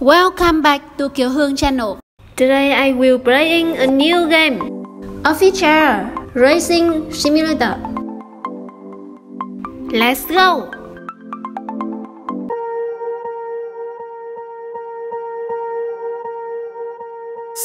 Welcome back to Kiều Hương channel. Today I will playing a new game. Office Chair Racing Simulator. Let's go!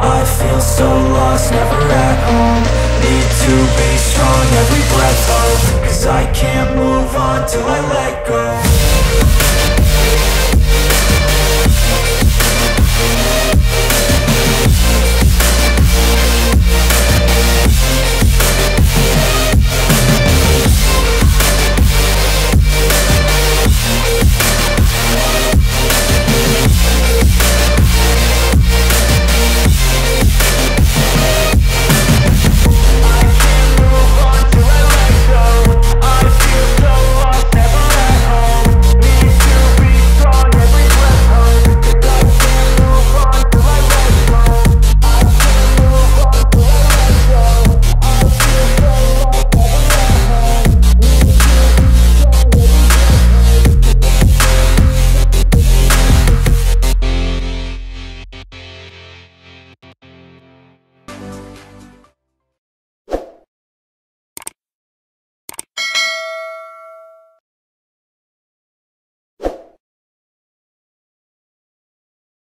I feel so lost, never at home. Need to be strong, every breath hold Cause I can't move on till I